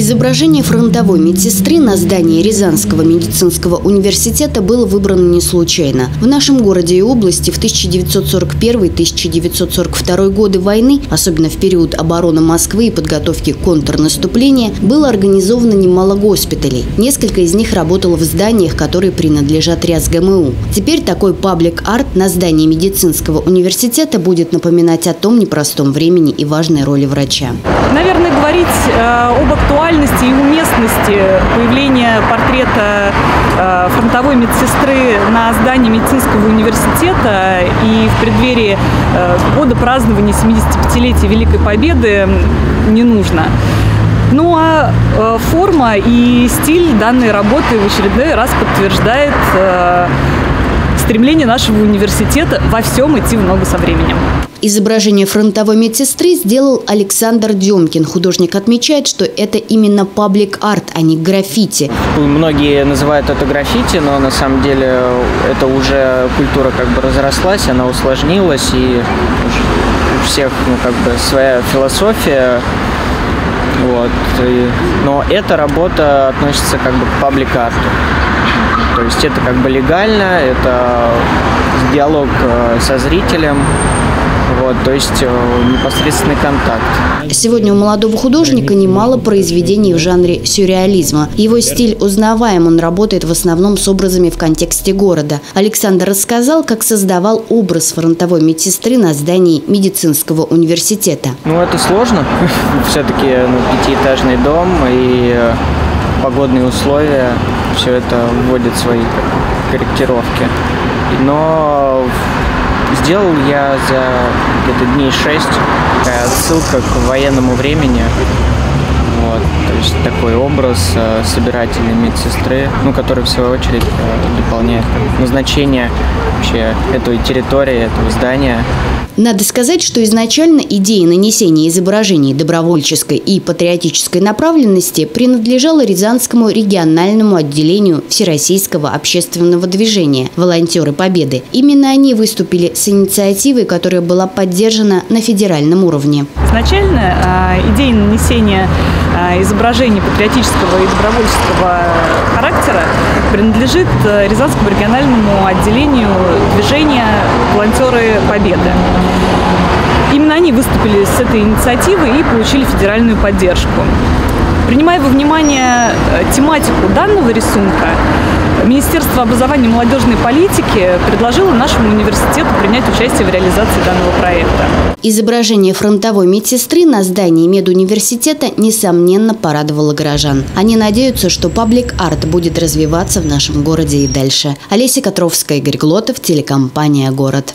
Изображение фронтовой медсестры на здании Рязанского медицинского университета было выбрано не случайно. В нашем городе и области в 1941-1942 годы войны, особенно в период обороны Москвы и подготовки контрнаступления, было организовано немало госпиталей. Несколько из них работало в зданиях, которые принадлежат РязГМУ. Теперь такой паблик-арт на здании медицинского университета будет напоминать о том непростом времени и важной роли врача. Наверное, говорить э, об актуальности и уместности появления портрета э, фронтовой медсестры на здании медицинского университета и в преддверии э, года празднования 75-летия Великой Победы не нужно. Ну а форма и стиль данной работы в очередной раз подтверждает стремление нашего университета во всем идти в ногу со временем. Изображение фронтовой медсестры сделал Александр Демкин. Художник отмечает, что это именно паблик-арт, а не граффити. Многие называют это граффити, но на самом деле это уже культура как бы разрослась, она усложнилась, и у всех ну, как бы своя философия. Вот. Но эта работа относится как бы к паблик-арту. То есть это как бы легально, это диалог э, со зрителем, вот, то есть э, непосредственный контакт. Сегодня у молодого художника немало произведений в жанре сюрреализма. Его стиль узнаваем, он работает в основном с образами в контексте города. Александр рассказал, как создавал образ фронтовой медсестры на здании медицинского университета. Ну, это сложно. Все-таки ну, пятиэтажный дом и э, погодные условия, все это вводит свои корректировки. Но сделал я за где-то дней шесть такая отсылка к военному времени. Вот, то есть такой образ э, собирательной медсестры, ну, который в свою очередь э, дополняет назначение вообще этой территории, этого здания. Надо сказать, что изначально идея нанесения изображений добровольческой и патриотической направленности принадлежала Рязанскому региональному отделению Всероссийского общественного движения «Волонтеры Победы». Именно они выступили с инициативой, которая была поддержана на федеральном уровне. Изначально а, идея нанесения а, изображений патриотического и добровольческого характера принадлежит э, Рязанскому региональному отделению движения «Волонтеры Победы». Именно они выступили с этой инициативой и получили федеральную поддержку. Принимая во внимание э, тематику данного рисунка, Министерство образования и молодежной политики предложило нашему университету принять участие в реализации данного проекта. Изображение фронтовой медсестры на здании медуниверситета несомненно порадовало горожан. Они надеются, что паблик-арт будет развиваться в нашем городе и дальше. Олеся Котровская, Игорь Глотов, телекомпания «Город».